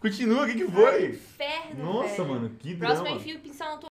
Continua, o que, que Ai, foi? inferno, Nossa, velho. mano, que Próximo drama. É Próximo enfio pincel na tua